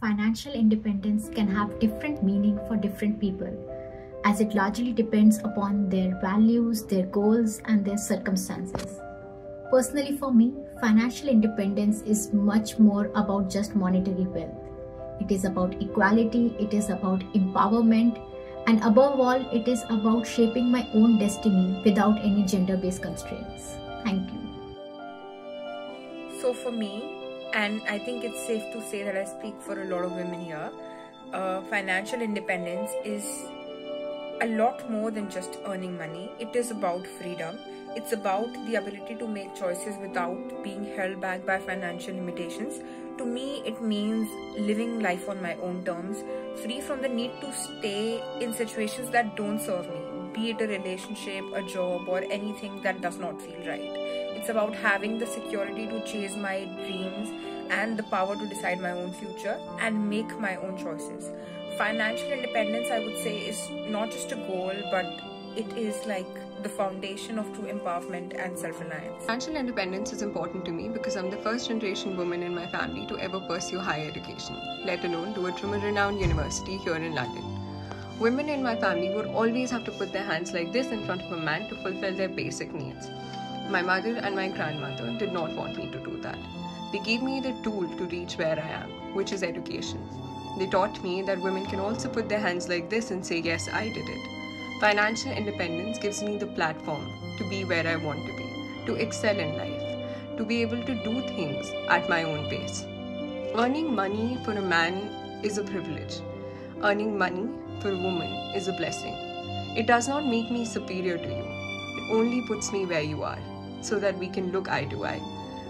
financial independence can have different meaning for different people as it largely depends upon their values, their goals and their circumstances. Personally for me, financial independence is much more about just monetary wealth. It is about equality, it is about empowerment and above all, it is about shaping my own destiny without any gender-based constraints. Thank you. So for me, and I think it's safe to say that I speak for a lot of women here, uh, financial independence is a lot more than just earning money. It is about freedom. It's about the ability to make choices without being held back by financial limitations. To me, it means living life on my own terms, free from the need to stay in situations that don't serve me, be it a relationship, a job, or anything that does not feel right. It's about having the security to chase my dreams and the power to decide my own future and make my own choices. Financial independence, I would say, is not just a goal, but it is like the foundation of true empowerment and self reliance. Financial independence is important to me because I'm the first generation woman in my family to ever pursue higher education, let alone do it from a renowned university here in London. Women in my family would always have to put their hands like this in front of a man to fulfill their basic needs. My mother and my grandmother did not want me to do that. They gave me the tool to reach where I am, which is education. They taught me that women can also put their hands like this and say, Yes, I did it. Financial independence gives me the platform to be where I want to be, to excel in life, to be able to do things at my own pace. Earning money for a man is a privilege. Earning money for a woman is a blessing. It does not make me superior to you, it only puts me where you are so that we can look eye to eye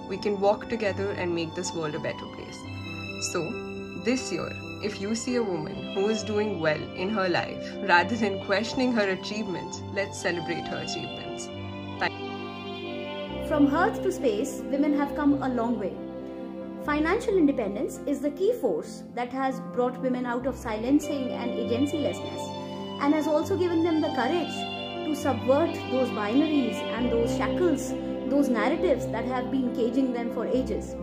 we can walk together and make this world a better place. So, this year, if you see a woman who is doing well in her life, rather than questioning her achievements, let's celebrate her achievements. Thank From Earth to space, women have come a long way. Financial independence is the key force that has brought women out of silencing and agencylessness and has also given them the courage to subvert those binaries and those shackles those narratives that have been caging them for ages.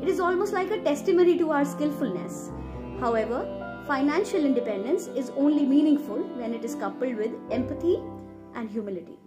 It is almost like a testimony to our skillfulness. However, financial independence is only meaningful when it is coupled with empathy and humility.